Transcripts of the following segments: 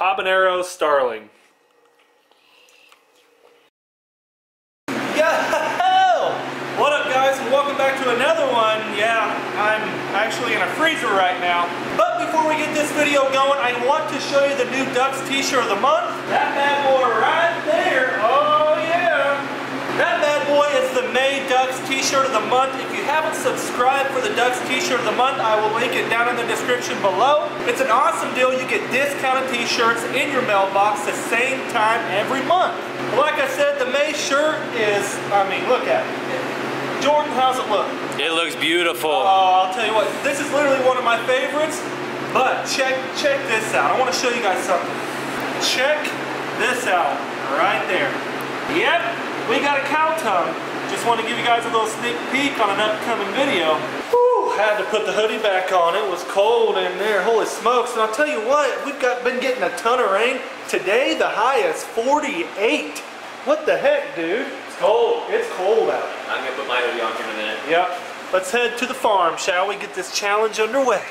habanero starling. Yo! What up guys and welcome back to another one. Yeah, I'm actually in a freezer right now. But before we get this video going, I want to show you the new DUX t-shirt of the month. That bad boy right there. Oh yeah. That bad boy is the May DUX t-shirt of the month. If you haven't subscribed for the DUX t-shirt of the month, I will link it down in the description below. It's an awesome deal. You get discounted t-shirts in your mailbox the same time every month. Like I said, the May shirt is, I mean, look at it. Jordan, how's it look? It looks beautiful. Oh, I'll tell you what, this is literally one of my favorites, but check check this out. I want to show you guys something. Check this out right there. Yep, we got a cow tongue. Just want to give you guys a little sneak peek on an upcoming video. Whew, had to put the hoodie back on. It was cold in there. Holy smokes. And I'll tell you what, we've got been getting a ton of rain. Today, the high is 48. What the heck, dude? It's cold. It's cold out. I'm gonna put my hoodie on here in a minute. Yep. Let's head to the farm, shall we? Get this challenge underway.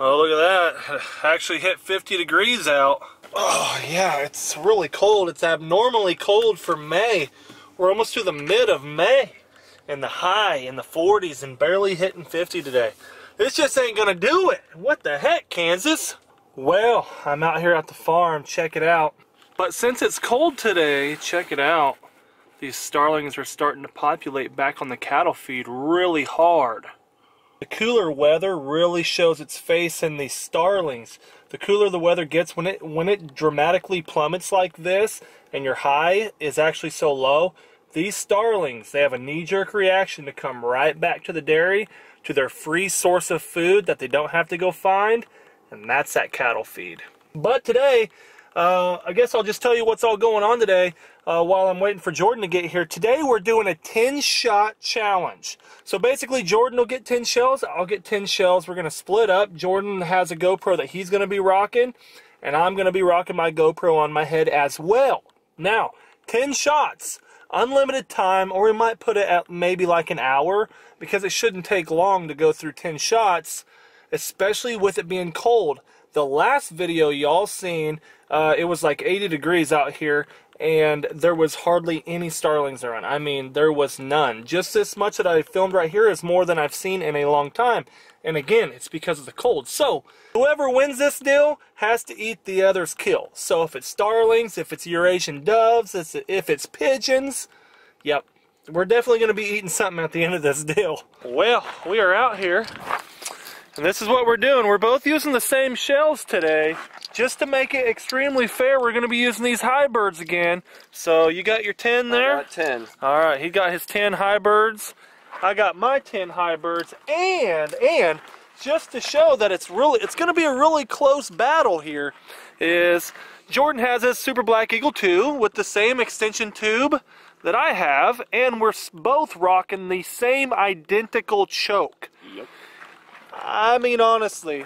Oh, look at that. Actually hit 50 degrees out. Oh, yeah, it's really cold. It's abnormally cold for May. We're almost to the mid of May. And the high in the 40s and barely hitting 50 today. This just ain't gonna do it. What the heck, Kansas? Well, I'm out here at the farm. Check it out. But since it's cold today, check it out these starlings are starting to populate back on the cattle feed really hard. The cooler weather really shows its face in these starlings. The cooler the weather gets when it when it dramatically plummets like this and your high is actually so low, these starlings, they have a knee-jerk reaction to come right back to the dairy to their free source of food that they don't have to go find, and that's that cattle feed. But today, uh, I guess I'll just tell you what's all going on today uh, while I'm waiting for Jordan to get here. Today we're doing a 10 shot challenge. So basically Jordan will get 10 shells, I'll get 10 shells. We're going to split up. Jordan has a GoPro that he's going to be rocking and I'm going to be rocking my GoPro on my head as well. Now, 10 shots, unlimited time, or we might put it at maybe like an hour because it shouldn't take long to go through 10 shots, especially with it being cold. The last video y'all seen, uh, it was like 80 degrees out here, and there was hardly any starlings around. I mean, there was none. Just this much that I filmed right here is more than I've seen in a long time. And again, it's because of the cold. So, whoever wins this deal has to eat the other's kill. So if it's starlings, if it's Eurasian doves, if it's pigeons, yep, we're definitely going to be eating something at the end of this deal. Well, we are out here and this is what we're doing. We're both using the same shells today. Just to make it extremely fair, we're going to be using these high birds again. So you got your 10 there? I got 10. All right, he got his 10 high birds. I got my 10 high birds. And, and, just to show that it's really, it's going to be a really close battle here, is Jordan has his Super Black Eagle 2 with the same extension tube that I have, and we're both rocking the same identical choke. I mean, honestly,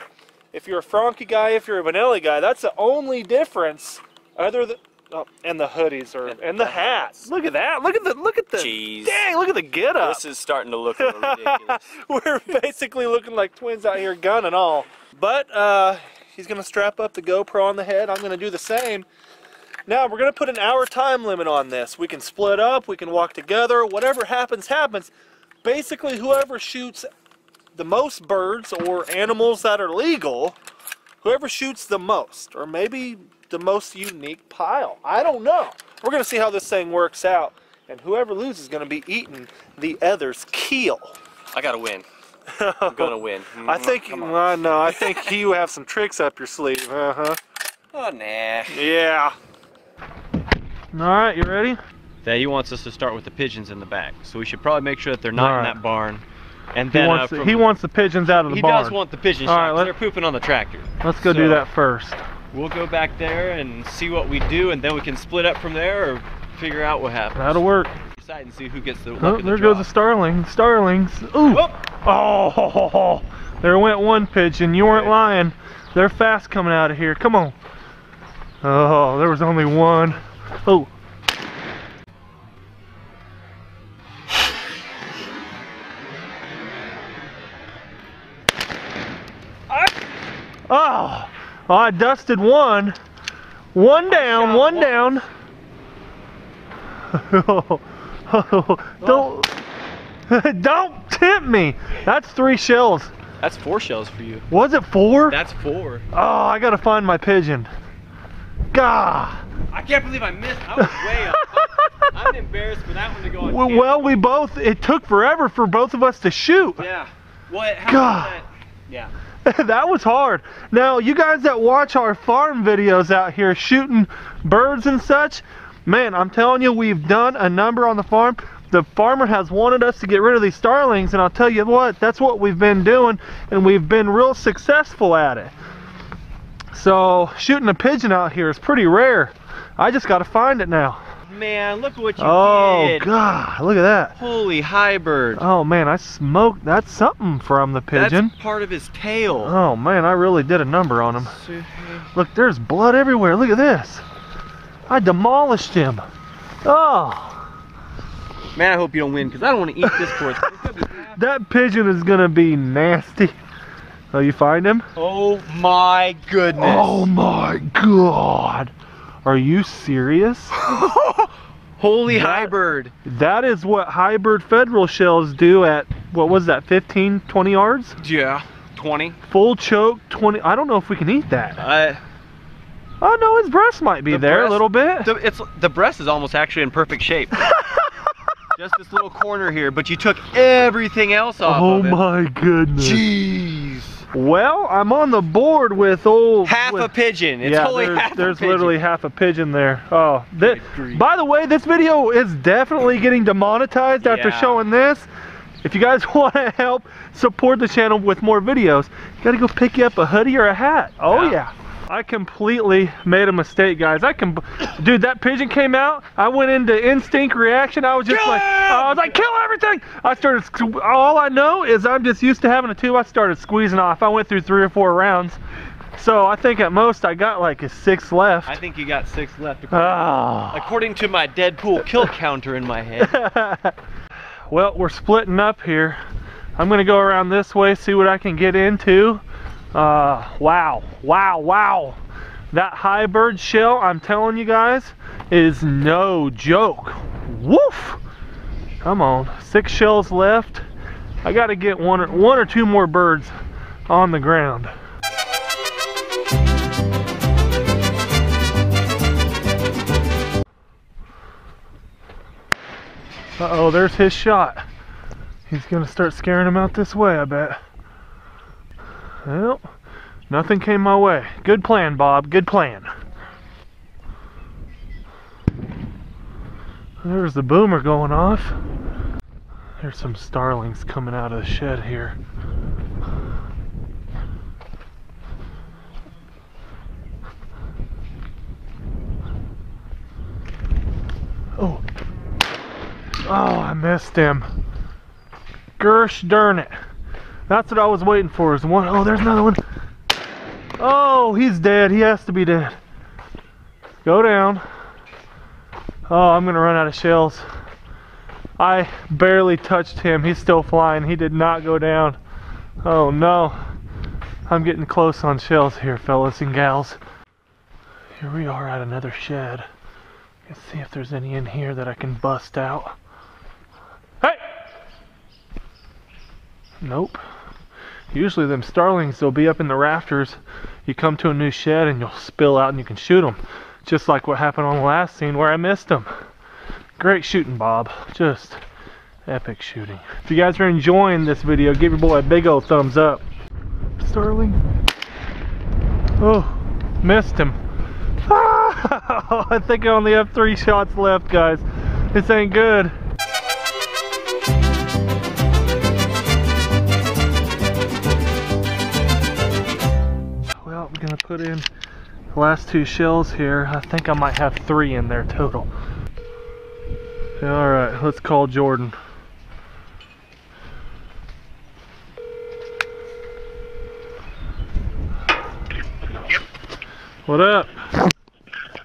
if you're a Franchi guy, if you're a Benelli guy, that's the only difference. Other than oh, and the hoodies are and the hats. Look at that. Look at the look at the Jeez. dang. Look at the get up. This is starting to look ridiculous. We're basically looking like twins out here, gun and all. But uh, he's gonna strap up the GoPro on the head. I'm gonna do the same. Now we're gonna put an hour time limit on this. We can split up. We can walk together. Whatever happens, happens. Basically, whoever shoots the most birds or animals that are legal, whoever shoots the most, or maybe the most unique pile. I don't know. We're going to see how this thing works out, and whoever loses is going to be eating the other's keel. I got to win. I'm going to win. I think, uh, no, I think you have some tricks up your sleeve. Uh-huh. Oh, nah. Yeah. All right, you ready? that he wants us to start with the pigeons in the back. So we should probably make sure that they're not All in that barn. And He then wants, uh, the, he wants the pigeons out of the he barn. does want the pigeons All right, shot right, 'cause let- they're pooping on the tractor. Let's go do that first. We'll go back there and see what we do, and then we can split up from there or figure out what happens. That'll work. Decide and see who gets the Oh, the there draw. goes a starling. Starlings. Ooh. Oh, there went one pigeon. You weren't lying. They're fast coming out of here. Come on. Oh, there was only one. Oh. I- Oh, well, I dusted one. One down, shot one down. don't don't tempt me. That's three shells. That's four shells for you. Was it four? That's four. Oh, I gotta find my pigeon. Gah. I can't believe I missed. I was way off. I'm embarrassed for that one to go on. Well, well, we both. It took forever for both of us to shoot. Yeah. What? God. that? Yeah. that was hard. Now, you guys that watch our farm videos out here shooting birds and such, man, I'm telling you, we've done a number on the farm. The farmer has wanted us to get rid of these starlings, and I'll tell you what, that's what we've been doing, and we've been real successful at it. So, shooting a pigeon out here is pretty rare. I just got to find it now. Man, look what you Oh, did. Oh, God, look at that. Holy high bird. Oh, man, I smoked. That's something from the pigeon. That's part of his tail. Oh, man, I really did a number on him. Uh, look, there's blood everywhere. Look at this. I demolished him. Oh, Man, I hope you don't win because I don't want to eat this course. It's gonna be half- that pigeon is gonna be nasty. Oh, you find him? oh my goodness. Oh my god. Are you serious? Holy That- high bird. That is what high bird federal shells do at, what was that, 15, 20 yards? Yeah. 20. Full choke, 20. I don't know if we can eat that. Uh, Oh no, his breast might be The there a little bit. the, it's the breast is almost actually in perfect shape. Just this little corner here, but you took everything else off Oh of it. my goodness. Jeez. Well, I'm on the board with old. Half with, a pigeon. It's yeah, only there's, half there's a pigeon. literally half a pigeon there. Oh, thi- Good grief. by the way, this video is definitely getting demonetized after Yeah. showing this. If you guys want to help support the channel with more videos, you gotta go pick you up a hoodie or a hat. Oh Yeah. yeah. I completely made a mistake, guys. I can, dude. That pigeon came out. I went into instinct reaction. I was just Kill like, him! I was like, kill everything. I started. All I know is I'm just used to having a two. I started squeezing off. I went through three or four rounds. So I think at most I got like a six left. I think you got six left. According, Ah. according to my Deadpool kill counter in my head. well, we're splitting up here. I'm gonna go around this way, see what I can get into. Uh, wow, wow, wow. That high bird shell, I'm telling you guys, is no joke. Woof! Come on, six shells left. I gotta get one or, one or two more birds on the ground. Uh-oh, there's his shot. He's gonna start scaring him out this way, I bet. Well, nothing came my way. Good plan, Bob. Good plan. There's the boomer going off. There's some starlings coming out of the shed here. Oh. Oh, I missed him. Gersh darn it. That's what I was waiting for is one. Oh, there's another one. Oh, he's dead. He has to be dead. Go down. Oh, I'm gonna run out of shells. I barely touched him. He's still flying. He did not go down. Oh no. I'm getting close on shells here, fellas and gals. Here we are at another shed. Let's see if there's any in here that I can bust out. Hey! Nope. Usually them starlings, they'll be up in the rafters. You come to a new shed and you'll spill out and you can shoot them. Just like what happened on the last scene where I missed them. Great shooting, Bob. Just epic shooting. If you guys are enjoying this video, give your boy a big old thumbs up. Starling. Oh, missed him. I think I only have three shots left, guys. This ain't good. Put in the last two shells here. I think I might have three in there total. Alright, let's call Jordan. What up?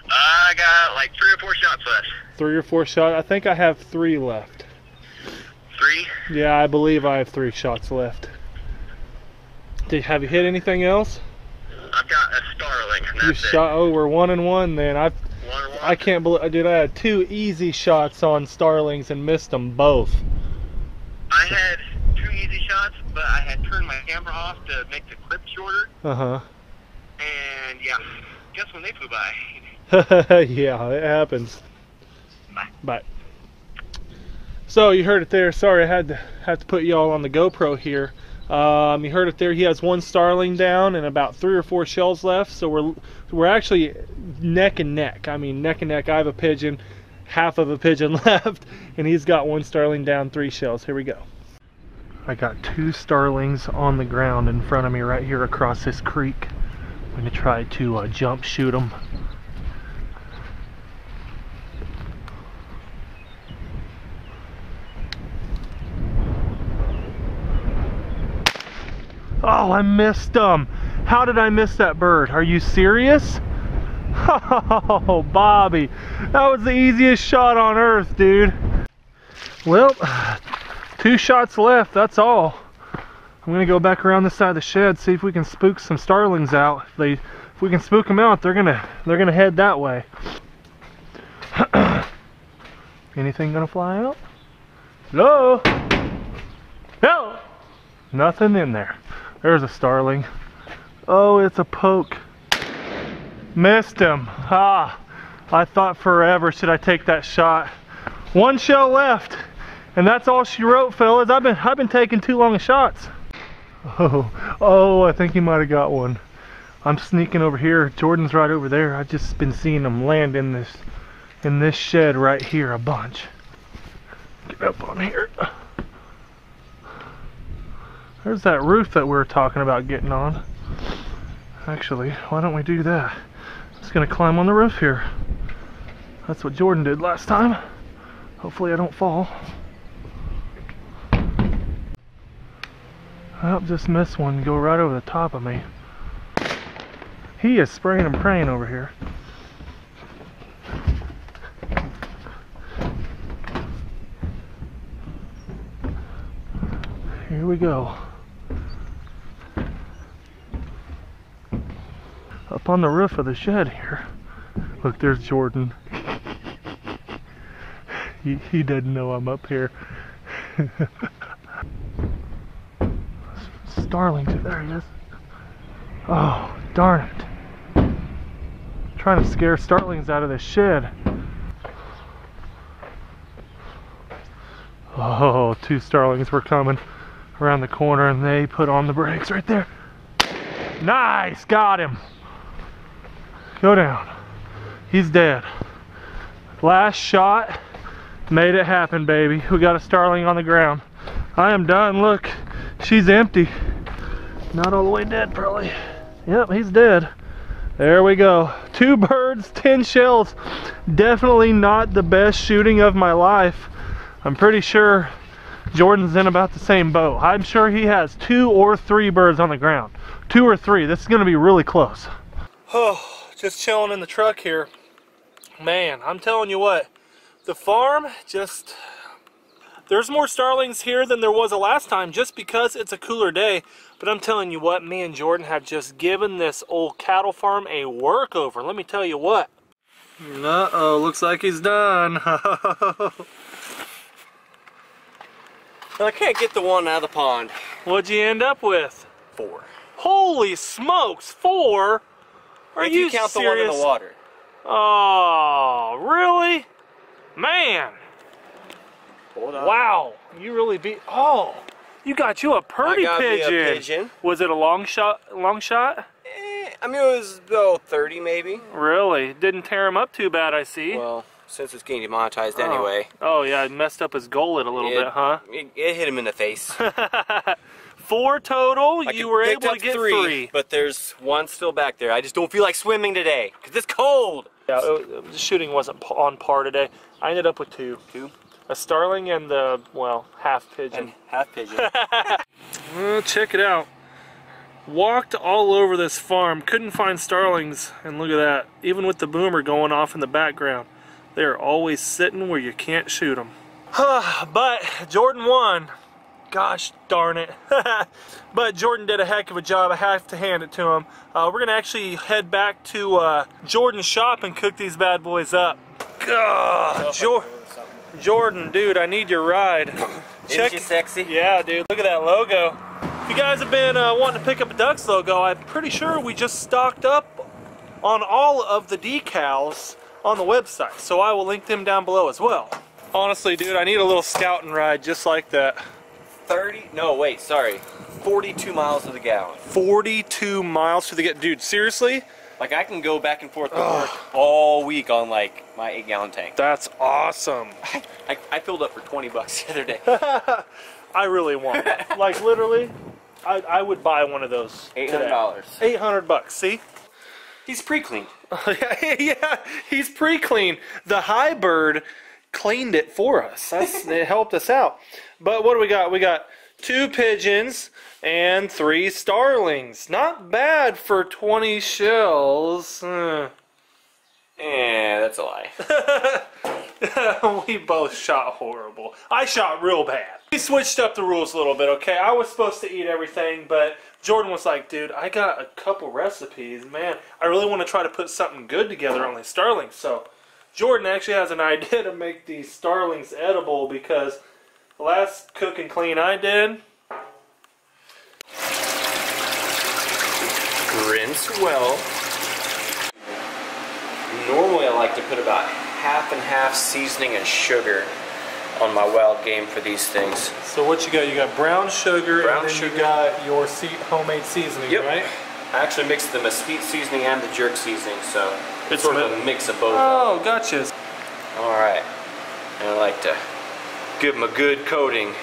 I got like three or four shots left. Three or four shots? I think I have three left. Three? Yeah, I believe I have three shots left. Did, have you hit anything else? I've got a starling. starling. And You it. shot. Oh, we're one and one then. I One one. I can't believe, dude. I had two easy shots on starlings and missed them both. I had two easy shots, but I had turned my camera off to make the clip shorter. Uh huh. And yeah, guess when they flew by? yeah, it happens. Bye. So you heard it there. Sorry, I had to have to put y'all on the GoPro here. Um, you heard it there. He has one starling down and about three or four shells left. So we're we're actually neck and neck. I mean neck and neck. I have a pigeon, half of a pigeon left, and he's got one starling down, three shells. Here we go. I got two starlings on the ground in front of me right here across this creek. I'm gonna try to uh, jump shoot them. Oh, I missed them. How did I miss that bird? Are you serious? Oh, Bobby, that was the easiest shot on earth, dude. Well, two shots left, that's all. I'm gonna go back around this side of the shed, see if we can spook some starlings out. If they, if we can spook them out, they're gonna, they're gonna head that way. Anything gonna fly out? Hello? Hello? Nothing in there. There's a starling. Oh, it's a poke. Missed him. Ah, I thought forever should I take that shot. One shell left, and that's all she wrote, fellas. I've been I've been taking too long shots. Oh, oh, I think he might have got one. I'm sneaking over here. Jordan's right over there. I've just been seeing him land in this in this shed right here a bunch. Get up on here. There's that roof that we were talking about getting on. Actually, why don't we do that? I'm just gonna climb on the roof here. That's what Jordan did last time. Hopefully I don't fall. Oh, just missed one. Go right over the top of me. He is spraying and praying over here. Here we go. On the roof of the shed here. Look, there's Jordan. he, he doesn't know I'm up here. Starlings, there he is. Oh, darn it. trying to scare starlings out of the shed. Oh, two starlings were coming around the corner and they put on the brakes right there. Nice, got him. Go down. He's dead. Last shot made it happen, baby. We got a starling on the ground. I am done. Look, she's empty. Not all the way dead, probably. Yep, he's dead. There we go. Two birds, 10 shells. Definitely not the best shooting of my life. I'm pretty sure Jordan's in about the same boat. I'm sure he has two or three birds on the ground. Two or three. This is going to be really close. Oh, just chilling in the truck here. Man, I'm telling you what, the farm just there's more starlings here than there was the last time just because it's a cooler day. But I'm telling you what, me and Jordan have just given this old cattle farm a workover. Let me tell you what. Uh-oh, looks like he's done. I can't get the one out of the pond. What'd you end up with? Four. Holy smokes, four? Are if you, you, count serious? the one in the water. Oh, really? Man, Hold on. wow. You really beat, oh, you got you a purdy got me a pigeon. pigeon. Was it a long shot, long shot? Eh, I mean, it was about 30 maybe. Really? Didn't tear him up too bad, I see. Well, since it's getting demonetized Oh. anyway. Oh, yeah, it messed up his gullet a little it, bit, huh? It, it hit him in the face. Four total, I you were able to get three, three. but there's one still back there. I just don't feel like swimming today because it's cold. Yeah, it, the shooting wasn't on par today. I ended up with two. Two A starling and the, well, half pigeon. and half pigeon. Well, check it out. Walked all over this farm, couldn't find starlings, and look at that. Even with the boomer going off in the background, they're always sitting where you can't shoot them. but Jordan won. Gosh darn it. but Jordan did a heck of a job. I have to hand it to him. Uh, we're going to actually head back to uh, Jordan's shop and cook these bad boys up. God, Jor Jordan, dude, I need your ride. Isn't she sexy? Yeah, dude, look at that logo. If you guys have been uh, wanting to pick up a DUX logo, I'm pretty sure we just stocked up on all of the decals on the website. So I will link them down below as well. Honestly, dude, I need a little scouting ride just like that. 30, no wait, sorry. 42 miles to the gallon. 42 miles to the get. Dude, seriously? Like I can go back and forth to work all week on like my eight gallon tank. That's awesome. I, I filled up for 20 bucks the other day. I really want it. like literally, I, I would buy one of those. today. $800. 800 bucks. See? He's pre-cleaned. yeah, he's pre-clean. The high bird cleaned it for us. That's, it helped us out. But what do we got? We got two pigeons and three starlings. Not bad for 20 shells. Uh, Yeah, that's a lie. we both shot horrible. I shot real bad. We switched up the rules a little bit, okay? I was supposed to eat everything, but Jordan was like, dude, I got a couple recipes. Man, I really want to try to put something good together on these starlings. So Jordan actually has an idea to make these starlings edible because the last cook and clean I did, Rinse well. Normally I like to put about half and half seasoning and sugar on my wild game for these things. so what you got? You got brown sugar Brown and then sugar. you got your homemade seasoning, Yep. right? I actually mix the mesquite seasoning and the jerk seasoning, so It's sort of a mix of both. Oh, gotcha. All right, and I like to give them a good coating.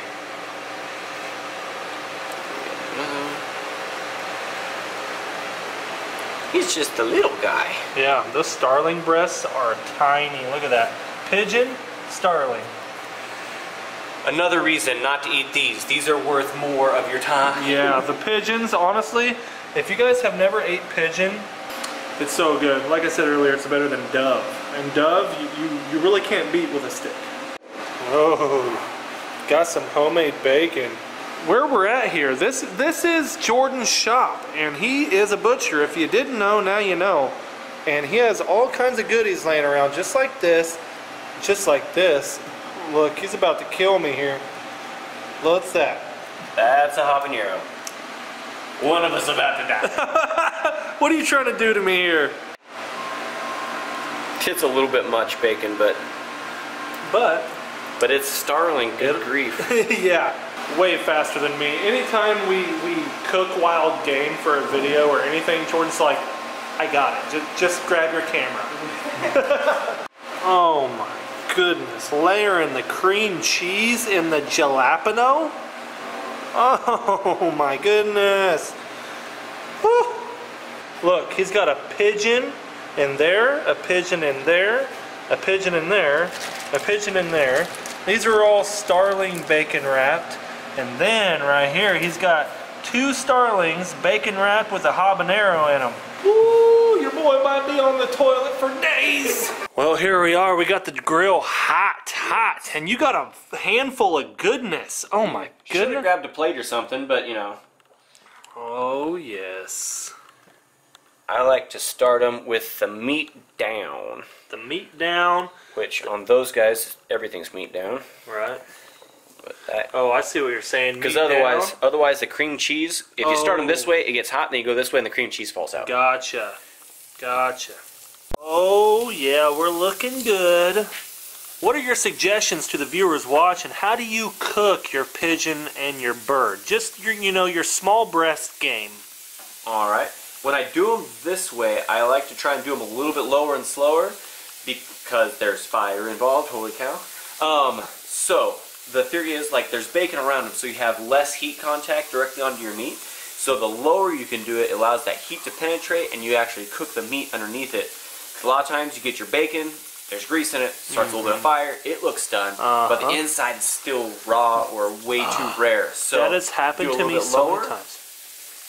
He's just a little guy. Yeah, those starling breasts are tiny. Look at that. Pigeon, starling. Another reason not to eat these. These are worth more of your time. Yeah, the pigeons, honestly, if you guys have never ate pigeon, it's so good. Like I said earlier, it's better than dove. And dove, you, you, you really can't beat with a stick. Oh, got some homemade bacon. Where we're at here, this this is Jordan's shop, and he is a butcher. If you didn't know, now you know. And he has all kinds of goodies laying around, just like this, just like this. Look, he's about to kill me here. What's that? That's a habanero. One of us about to die. What are you trying to do to me here? it's a little bit much bacon, but But but it's starling. Good grief. yeah, way faster than me. Anytime we, we cook wild game for a video or anything, Jordan's like, I got it. Just, just grab your camera. oh my goodness. Layering the cream cheese in the jalapeno? Oh my goodness. Whew. Look, he's got a pigeon in there, a pigeon in there, a pigeon in there, a pigeon in there. These are all starling bacon wrapped. And then right here, he's got two starlings bacon wrapped with a habanero in them. Woo, your boy might be on the toilet for days. Well, here we are. We got the grill hot, hot. And you got a handful of goodness. Oh my goodness. Should have grabbed a plate or something, but you know, Oh, yes. I like to start them with the meat down. The meat down. Which on those guys, everything's meat down. Right. That Oh, I see what you're saying. because otherwise, down. otherwise the cream cheese. If you start them this Oh. way, it gets hot, and then you go this way, and the cream cheese falls out. Gotcha. Gotcha. Oh, yeah, we're looking good. What are your suggestions to the viewers watching? How do you cook your pigeon and your bird? Just your, you know, your small breast game. All right. When I do them this way, I like to try and do them a little bit lower and slower because there's fire involved. Holy cow! Um, so the theory is like there's bacon around them, so you have less heat contact directly onto your meat. So the lower you can do it, it allows that heat to penetrate, and you actually cook the meat underneath it. A lot of times you get your bacon, there's grease in it, starts a little bit of mm-hmm. fire, it looks done, uh-huh. but the inside is still raw or way too ah. rare. So that has happened to me so many times.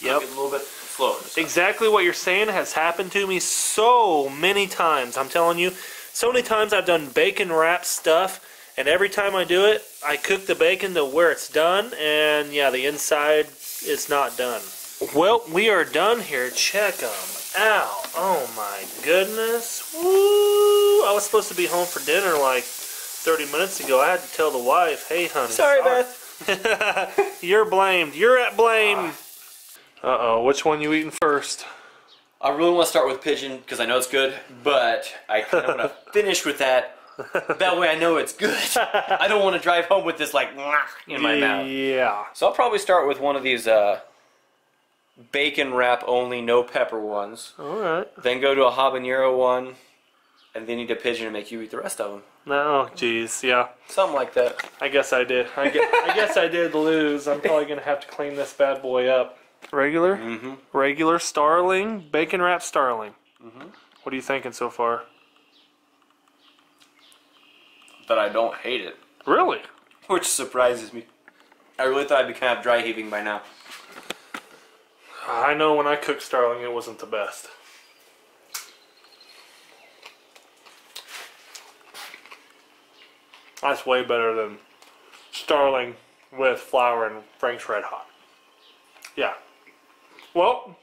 It a little bit slower. Exactly what you're saying has happened to me so many times. I'm telling you, so many times I've done bacon wrap stuff And every time I do it, I cook the bacon to where it's done, and yeah, the inside is not done. Well, we are done here. Check them out. Oh my goodness. Woo! I was supposed to be home for dinner like 30 minutes ago. I had to tell the wife, hey, honey. Sorry, Beth. You're blamed. You're at blame. Uh oh, which one you eating first? I really want to start with pigeon because I know it's good, but I kind of want to finish with that. That way I know it's good. I don't want to drive home with this like in my mouth. Yeah. So I'll probably start with one of these uh, bacon wrap only, no pepper ones. All right. Then go to a habanero one, and then eat a pigeon and make you eat the rest of them. No, jeez, yeah. Something like that. I guess I did. I guess, I guess I did lose. I'm probably gonna have to clean this bad boy up. Regular, Mm-hmm. regular starling, bacon wrap starling. What are you thinking so far? That I don't hate it, Really? which surprises me. I really thought I'd be kind of dry heaving by now. I know when I cooked starling, it wasn't the best. That's way better than starling with flour and Frank's Red Hot. Yeah. Well,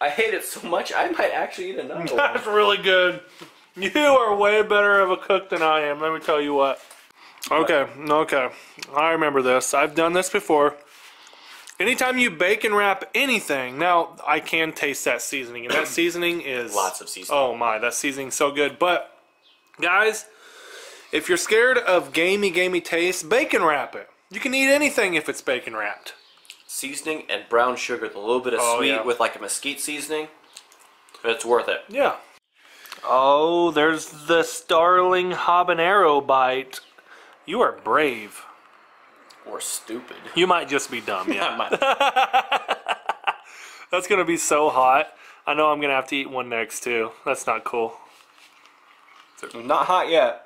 I hate it so much, I might actually eat another one. That's really good. You are way better of a cook than I am, let me tell you what. Okay, okay. I remember this. I've done this before. Anytime you bacon wrap anything, now I can taste that seasoning, and that seasoning is Lots of seasoning. Oh my, that seasoning's so good. But guys, if you're scared of gamey, gamey taste, bacon wrap it. You can eat anything if it's bacon wrapped. Seasoning and brown sugar with a little bit of Oh, sweet yeah. with like a mesquite seasoning. It's worth it. Yeah. Oh, there's the Starling Habanero bite. You are brave. Or stupid. You might just be dumb, yeah. Not That's gonna be so hot. I know I'm gonna have to eat one next too. That's not cool. Not hot yet.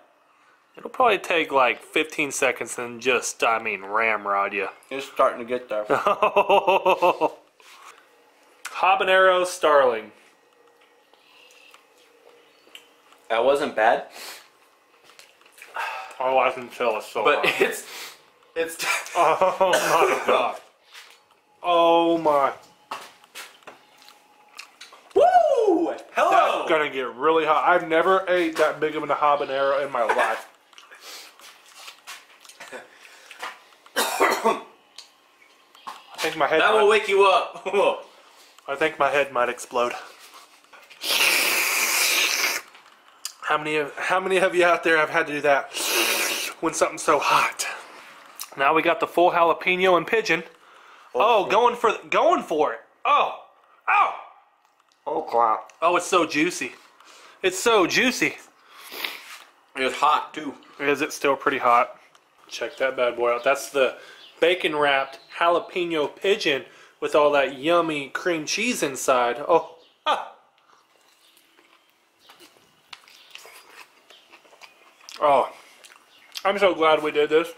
It'll probably take like 15 seconds and just, I mean, ramrod you. It's starting to get there. Habanero Starling. That wasn't bad, Oh, I can tell it's so but hot. it's it's Oh my god. Oh my. Woo! Hello. That's gonna get really hot. I've never ate that big of a habanero in my life. I think my head. That will wake you up. I think my head might explode. How many of how many of you out there have had to do that when something's so hot? Now we got the full jalapeno and pigeon. Oh, oh going for going for it. Oh, oh. oh crap! Oh, it's so juicy. It's so juicy. It's hot too. Is it still pretty hot? Check that bad boy out. That's the bacon wrapped jalapeno pigeon with all that yummy cream cheese inside. Oh, ah. Oh, I'm so glad we did this.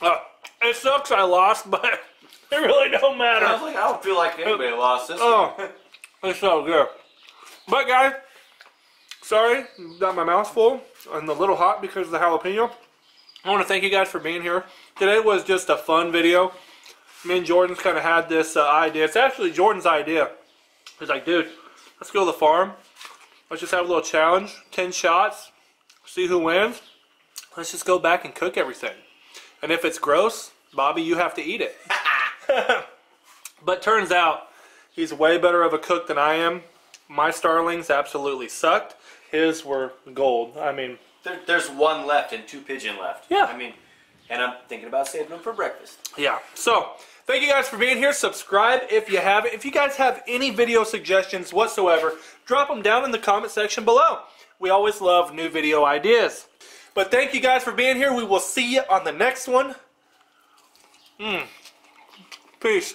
Uh, it sucks I lost, but it really don't matter. I was like, I don't feel like anybody lost this. Oh, it's so good. But guys, sorry, got my mouth full and a little hot because of the jalapeno. I want to thank you guys for being here. Today was just a fun video. Me and Jordan's kind of had this uh, idea. It's actually Jordan's idea. He's like, dude, let's go to the farm. Let's just have a little challenge. 10 shots. See who wins. Let's just go back and cook everything. And if it's gross, Bobby, you have to eat it. but turns out he's way better of a cook than I am. My starlings absolutely sucked. His were gold. I mean, There, there's one left and two pigeon left. Yeah. I mean, and I'm thinking about saving them for breakfast. Yeah. So, thank you guys for being here. Subscribe if you haven't. If you guys have any video suggestions whatsoever, drop them down in the comment section below. We always love new video ideas. But thank you guys for being here. We will see you on the next one. Mm. Peace.